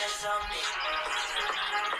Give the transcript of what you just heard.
cause I'm me.